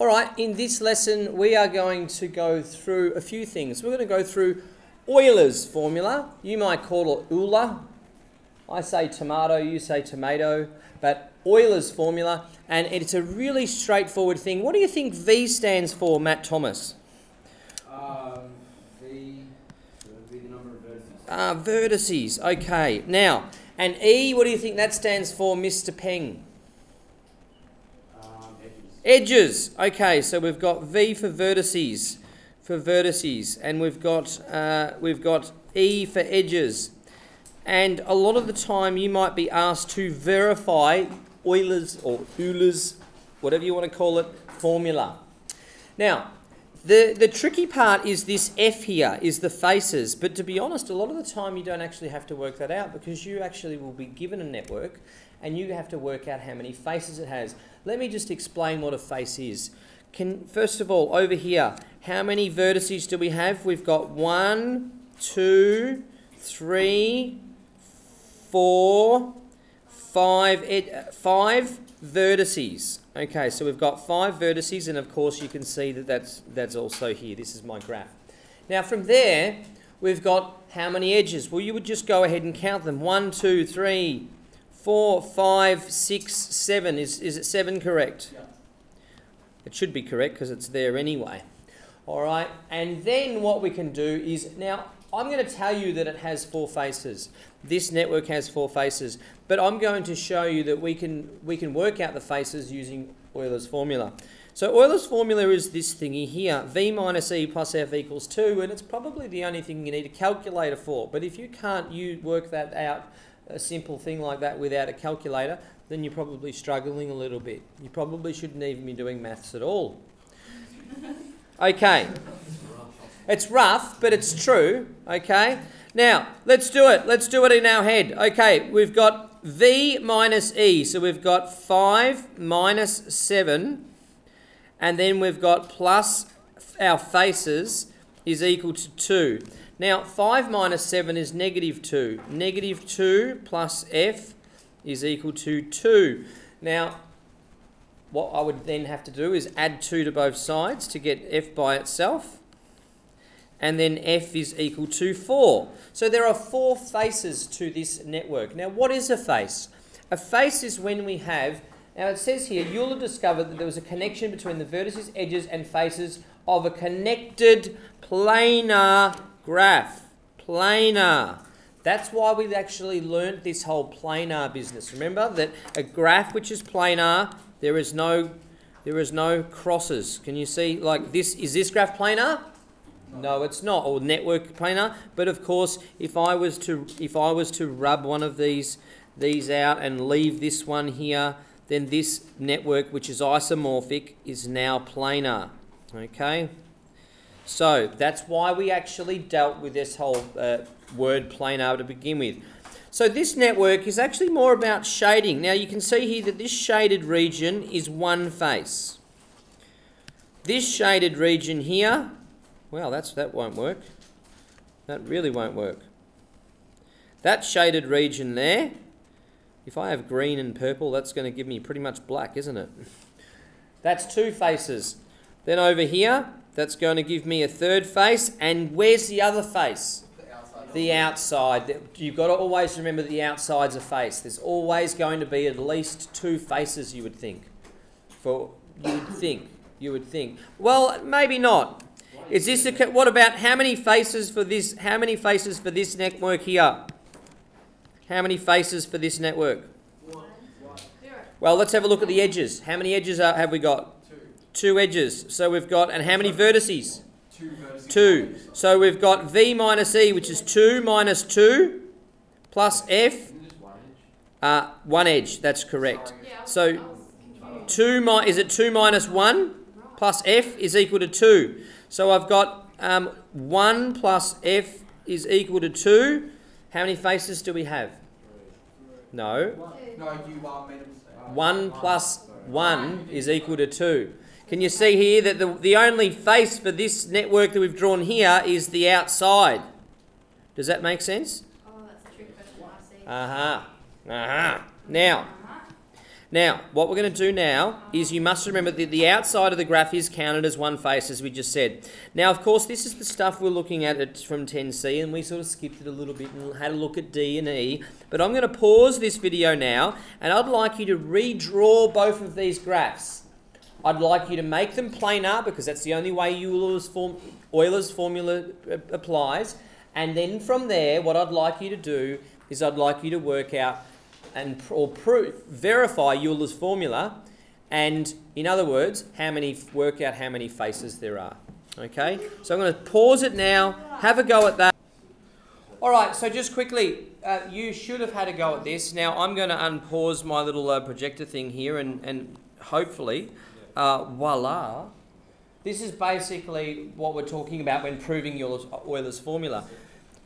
All right, in this lesson, we are going to go through a few things. We're going to go through Euler's formula. You might call it Euler. I say tomato, you say tomato, but Euler's formula, and it's a really straightforward thing. What do you think V stands for, Matt Thomas? Um, V would the number of vertices. Ah, vertices. Okay. Now, and E, what do you think that stands for, Mr. Peng? Edges. Edges. Okay, so we've got V for vertices, for vertices, and we've got uh, we've got E for edges. And a lot of the time, you might be asked to verify Euler's or Euler's, whatever you want to call it, formula. Now, the, the tricky part is this F here, is the faces. But to be honest, a lot of the time you don't actually have to work that out because you actually will be given a network and you have to work out how many faces it has. Let me just explain what a face is. Can First of all, over here, how many vertices do we have? We've got one, two, three, four, five, ed- uh, five vertices. Okay, so we've got five vertices, and of course you can see that that's, that's also here. This is my graph. Now from there, we've got how many edges? Well, you would just go ahead and count them. One, two, three, four, five, six, seven. Is, is it seven correct? Yeah. It should be correct because it's there anyway. All right, and then what we can do is now I'm going to tell you that it has four faces. This network has four faces, but I'm going to show you that we can we can work out the faces using Euler's formula. So Euler's formula is this thingy here, V minus E plus F equals 2, and it's probably the only thing you need a calculator for. But if you can't you work that out, a simple thing like that without a calculator, then you're probably struggling a little bit. You probably shouldn't even be doing maths at all. Okay. It's rough, but it's true. Okay. Now, let's do it. Let's do it in our head. Okay, we've got V minus E. So we've got 5 minus 7. And then we've got plus our faces is equal to 2. Now, 5 minus 7 is negative 2. Negative 2 plus F is equal to 2. Now, what I would then have to do is add 2 to both sides to get F by itself. And then F is equal to 4. So there are four faces to this network. Now, what is a face? A face is when we have, now it says here, you'll have discovered that there was a connection between the vertices, edges, and faces of a connected planar graph. Planar. That's why we've actually learnt this whole planar business. Remember that a graph which is planar, there is no there is no crosses. Can you see like this is this graph planar? No, it's not, or network planar. But of course, if I was to if I was to rub one of these these out and leave this one here, then this network, which is isomorphic, is now planar. Okay. So that's why we actually dealt with this whole uh, word planar to begin with. So this network is actually more about shading. Now you can see here that this shaded region is one face. This shaded region here, well, that's that won't work. That really won't work. That shaded region there, if I have green and purple, that's going to give me pretty much black, isn't it? That's two faces. Then over here, that's going to give me a third face. And where's the other face? The outside. You've got to always remember the outside's a face. There's always going to be at least two faces, you would think. For you would think. You would think. Well, maybe not. Is this a, what about how many faces for this? How many faces for this network here? How many faces for this network? Well, let's have a look at the edges. How many edges are, have we got? Two. Two edges. So we've got, and how many vertices? Two vertices. Two. So we've got V minus E, which is 2 minus 2 plus F, Isn't one edge? uh, one edge. That's correct. Sorry. Yeah, I was, So- I was confused. 2 mi- is it 2 minus 1 plus F is equal to 2. So I've got um, 1 plus F is equal to 2. How many faces do we have? No. No, you are made 1 plus 1 is equal to 2. Can you see here that the, the only face for this network that we've drawn here is the outside? Does that make sense? Oh, that's a trick question, I see. Uh huh. Uh huh. Now, Now, what we're going to do now is you must remember that the outside of the graph is counted as one face, as we just said. Now, of course, this is the stuff we're looking at it from 10C, and we sort of skipped it a little bit and had a look at D and E. But I'm going to pause this video now, and I'd like you to redraw both of these graphs. I'd like you to make them planar, because that's the only way Euler's, form, Euler's formula uh, applies. And then from there, what I'd like you to do is I'd like you to work out and or prove, verify Euler's formula, and in other words, how many work out how many faces there are. Okay, so I'm going to pause it now. Have a go at that. All right, so just quickly, uh, you should have had a go at this. Now I'm going to unpause my little uh, projector thing here, and and hopefully, uh, voila. This is basically what we're talking about when proving Euler's, Euler's formula.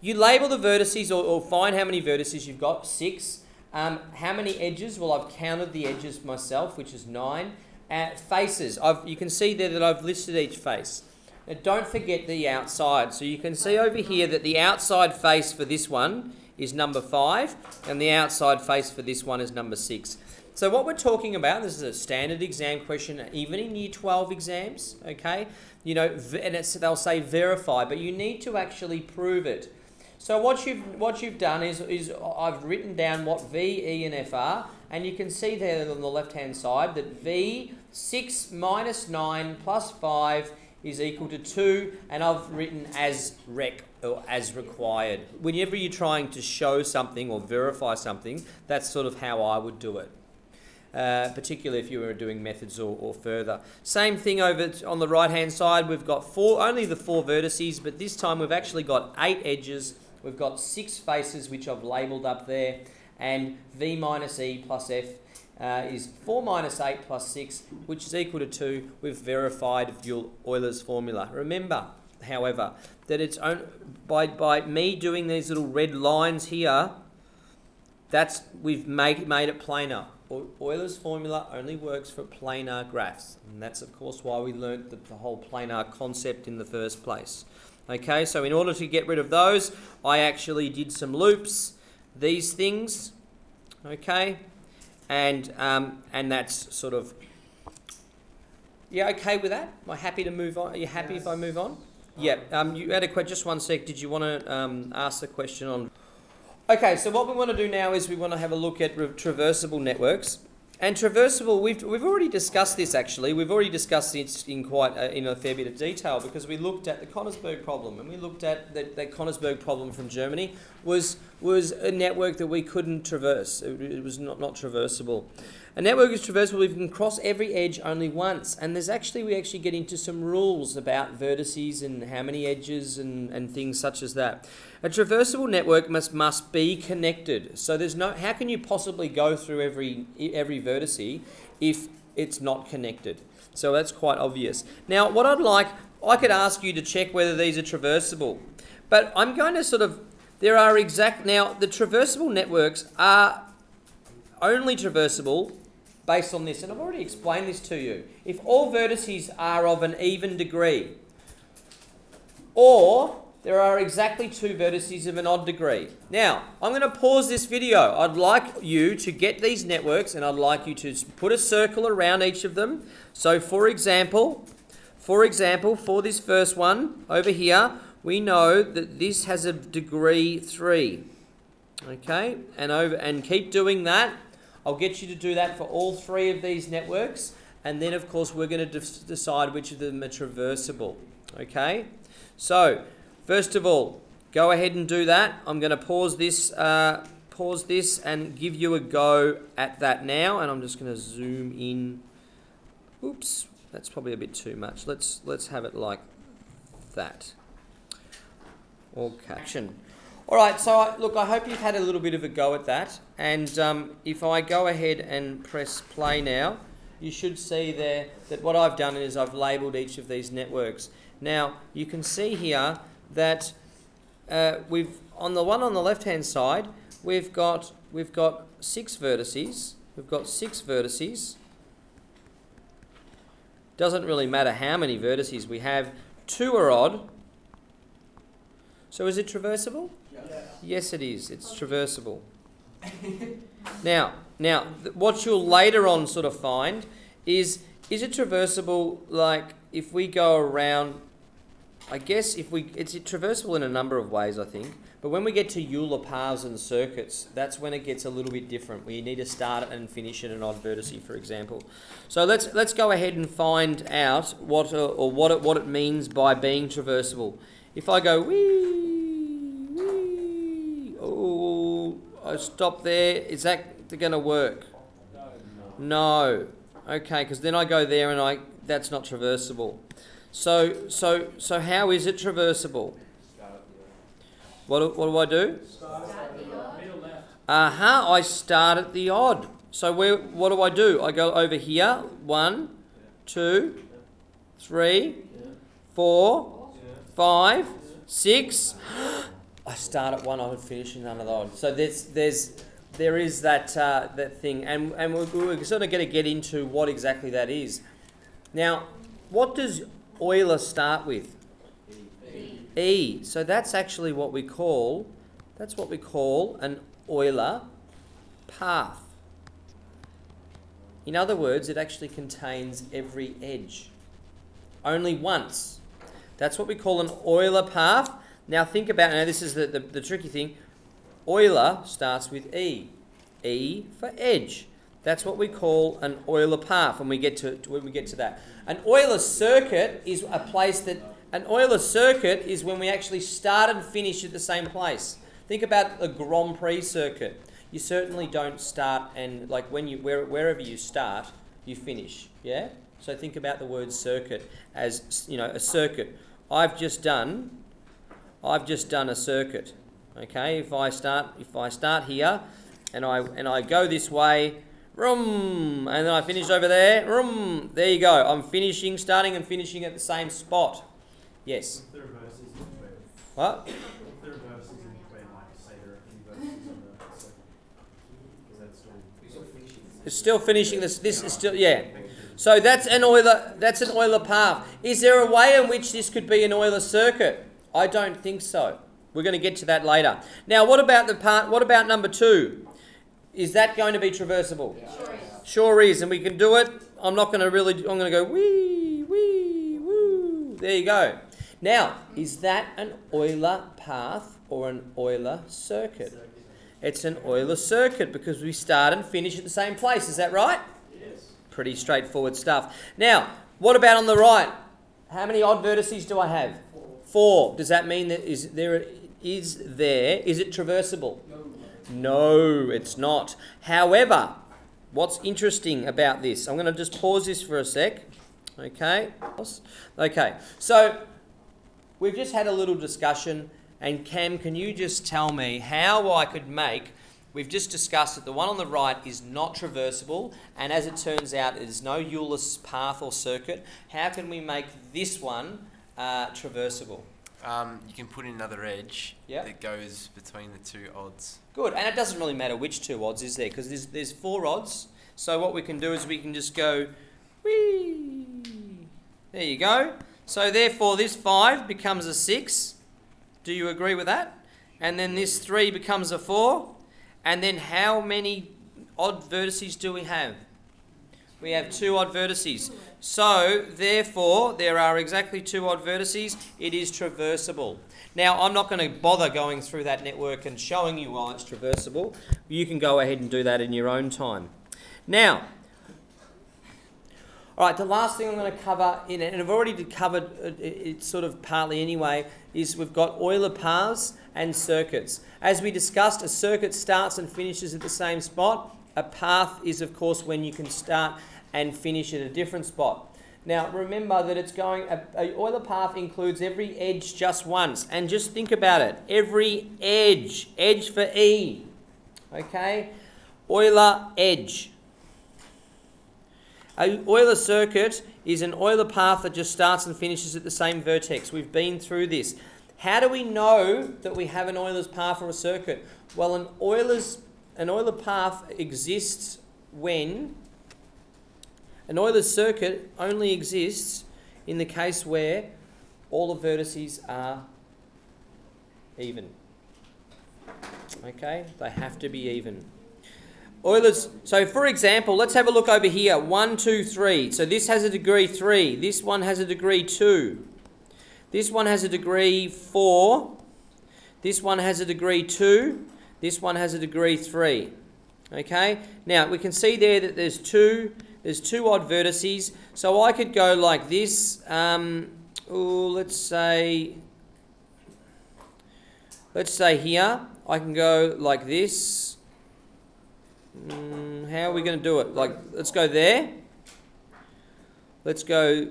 You label the vertices or, or find how many vertices you've got, six. Um, how many edges? Well, I've counted the edges myself, which is nine. Uh, faces, I've, you can see there that I've listed each face. Now, don't forget the outside. So you can see over here that the outside face for this one is number five, and the outside face for this one is number six. So what we're talking about, this is a standard exam question, even in Year 12 exams, okay? You know, and they'll say verify, but you need to actually prove it. So what you've what you've done is is I've written down what V, E, and F are, and you can see there on the left hand side that V six minus nine plus five is equal to two, and I've written as rec or as required. Whenever you're trying to show something or verify something, that's sort of how I would do it. Uh, particularly if you were doing methods or, or further. Same thing over on the right hand side, we've got four, only the four vertices, but this time we've actually got eight edges We've got six faces which I've labelled up there, and v minus e plus f uh, is 4 minus 8 plus 6, which is equal to 2. We've verified Euler's formula. Remember, however, that it's on, by, by me doing these little red lines here, that's we've made, made it planar. Euler's formula only works for planar graphs, and that's of course why we learnt the, the whole planar concept in the first place. Okay, so in order to get rid of those, I actually did some loops, these things, okay, and um, and that's sort of. Yeah, okay with that? Am I happy to move on? Are you happy yes. if I move on? Yeah. Um, you had a question. Just one sec. Did you want to um, ask the question on? Okay, so what we want to do now is we want to have a look at traversable networks. And traversable, we've, we've already discussed this actually. We've already discussed it in quite a, in a fair bit of detail because we looked at the Konigsberg problem and we looked at that, that Konigsberg problem from Germany was was a network that we couldn't traverse. It, it was not, not traversable. A network is traversable if you can cross every edge only once. And there's actually, we actually get into some rules about vertices and how many edges and, and things such as that. A traversable network must, must be connected. So there's no, how can you possibly go through every, every vertice if it's not connected? So that's quite obvious. Now, what I'd like, I could ask you to check whether these are traversable. But I'm going to sort of, there are exact, now the traversable networks are only traversable based on this, and I've already explained this to you. If all vertices are of an even degree, or there are exactly two vertices of an odd degree. Now, I'm going to pause this video. I'd like you to get these networks and I'd like you to put a circle around each of them. So for example, for example, for this first one over here, we know that this has a degree 3. Okay? And over and keep doing that I'll get you to do that for all three of these networks. And then, of course, we're going to de- decide which of them are traversable. Okay? So, first of all, go ahead and do that. I'm going to pause this, uh, pause this and give you a go at that now. And I'm just going to zoom in. Oops, that's probably a bit too much. Let's, let's have it like that. Okay. Action. All right, so I, look, I hope you've had a little bit of a go at that. And um, if I go ahead and press play now, you should see there that what I've done is I've labelled each of these networks. Now, you can see here that uh, we've, on the one on the left-hand side, we've got, we've got six vertices. We've got six vertices. Doesn't really matter how many vertices we have. Two are odd. So is it traversable? Yes, it is. It's traversable. now, Now, what you'll later on sort of find is is it traversable like if we go around I guess if we it's traversable in a number of ways I think. But when we get to Euler paths and circuits, that's when it gets a little bit different. We need to start and finish in an odd vertice, for example. So let's let's go ahead and find out what uh, or what it, what it means by being traversable. If I go wee wee, oh, I stop there. Is that going to work? No. Okay, because then I go there and I that's not traversable. So so so how is it traversable? What what do I do? Uh huh. I start at the odd. So where? What do I do? I go over here. One, two, three, four, five, six. I start at one I odd, finish in another. So there's there's there is that uh, that thing, and and we're, we're sort of going to get into what exactly that is. Now, what does Euler start with? E. E. So that's actually what we call that's what we call an Euler path. In other words, it actually contains every edge. Only once. That's what we call an Euler path. Now think about now this is the, the, the tricky thing. Euler starts with E. E for edge. That's what we call an Euler path when we get to when we get to that. An Euler circuit is a place that an Euler circuit is when we actually start and finish at the same place. Think about a Grand Prix circuit. You certainly don't start and like when you where, wherever you start, you finish. Yeah. So think about the word circuit as you know a circuit. I've just done. I've just done a circuit. Okay. If I start if I start here, and I and I go this way, room, and then I finish over there, room. There you go. I'm finishing, starting and finishing at the same spot. Yes. If there are verses in between, What? if there are verses in between, like say there are a on the second, is that still? It's still finishing this. This is still yeah. So that's an Euler. That's an Euler path. Is there a way in which this could be an Euler circuit? I don't think so. We're going to get to that later. Now, what about the part? What about number two? Is that going to be traversable? Sure is. Sure is, and we can do it. I'm not going to really. I'm going to go wee wee woo. There you go. Now, is that an Euler path or an Euler circuit? It's an Euler circuit because we start and finish at the same place. Is that right? Yes. Pretty straightforward stuff. Now, what about on the right? How many odd vertices do I have? Four. Does that mean that is there is there is it traversable? No, it's not. However, what's interesting about this? I'm going to just pause this for a sec. Okay. Okay. So we've just had a little discussion, and Cam, can you just tell me how I could make? We've just discussed that the one on the right is not traversable, and as it turns out, is no Euler's path or circuit. How can we make this one uh, traversable? Um, you can put in another edge Yep. that goes between the two odds. Good, and it doesn't really matter which two odds is there because there's there's four odds. So what we can do is we can just go, whee. There you go. So therefore, this five becomes a six. Do you agree with that? And then this three becomes a four. And then how many odd vertices do we have? We have two odd vertices. So therefore, there are exactly two odd vertices. It is traversable. Now, I'm not going to bother going through that network and showing you why it's traversable. You can go ahead and do that in your own time. Now, all right, the last thing I'm going to cover, in it, and I've already covered uh, it, it sort of partly anyway, is we've got Euler paths and circuits. As we discussed, a circuit starts and finishes at the same spot. A path is, of course, when you can start and finish at a different spot. Now, remember that it's going, a, a Euler path includes every edge just once. And just think about it every edge, edge for E. Okay? Euler edge. A Euler circuit is an Euler path that just starts and finishes at the same vertex. We've been through this. How do we know that we have an Euler's path or a circuit? Well, an Euler's an Euler path exists when an Euler circuit only exists in the case where all the vertices are even. Okay, they have to be even. Euler's. So, for example, let's have a look over here. One, two, three. So this has a degree three. This one has a degree two. This one has a degree four. This one has a degree two. This one has a degree three. Okay. Now we can see there that there's two. There's two odd vertices. So I could go like this. Um, oh, let's say. Let's say here. I can go like this. Mm, how are we going to do it? Like, let's go there. Let's go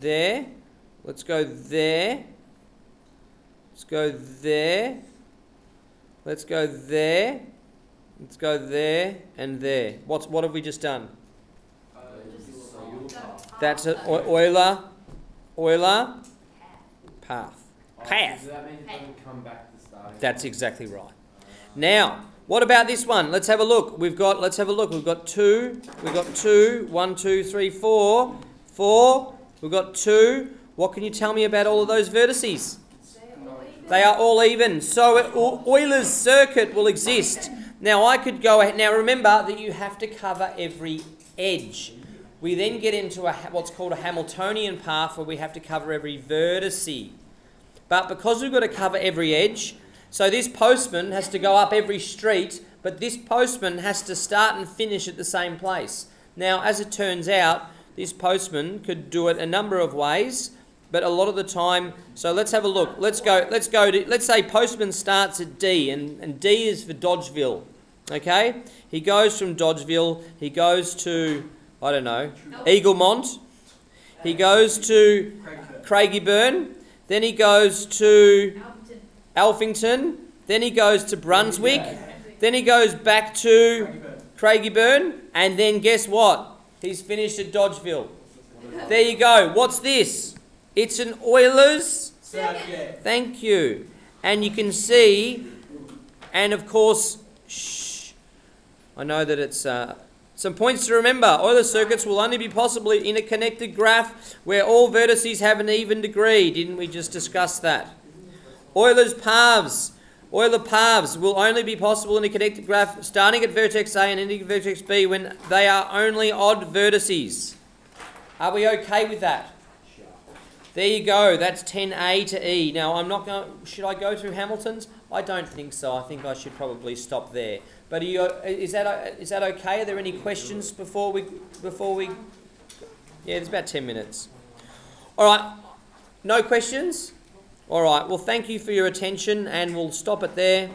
there. Let's go there. Let's go there. Let's go there. Let's go there and there. What's what have we just done? That's. Eu- Euler. Euler. Path. Path. That's exactly right. Now, what about this one? Let's have a look. We've got, let's have a look. We've got two. We've got two. One, two, three, four. Four. We've got two. What can you tell me about all of those vertices? They are all even. So Euler's circuit will exist. Now I could go ahead. Now remember that you have to cover every edge. We then get into a, what's called a Hamiltonian path where we have to cover every vertice. But because we've got to cover every edge, so this postman has to go up every street, but this postman has to start and finish at the same place. Now, as it turns out, this postman could do it a number of ways, but a lot of the time, so let's have a look. Let's go, let's go to, let's say postman starts at D, and, and D is for Dodgeville. Okay? He goes from Dodgeville, he goes to, I don't know, Eaglemont. He goes to Craigieburn. Then he goes to Alphington. Then he goes to Brunswick. Then he goes back to Craigieburn. And then guess what? He's finished at Dodgeville. There you go. What's this? It's an Euler's Oilers. Thank you. And you can see, and of course, shh. I know that it's uh, some points to remember. Euler circuits will only be possible in a connected graph where all vertices have an even degree. Didn't we just discuss that? Euler's paths. Euler paths will only be possible in a connected graph starting at vertex A and ending at vertex B when they are only odd vertices. Are we okay with that? There you go. That's 10A to E. Now, I'm not going. Should I go through Hamilton's? I don't think so. I think I should probably stop there. But you, uh, is that uh, is that okay? Are there any questions before we before we? Yeah, there's about 10 minutes. All right. No questions. All right. Well, thank you for your attention, and we'll stop it there.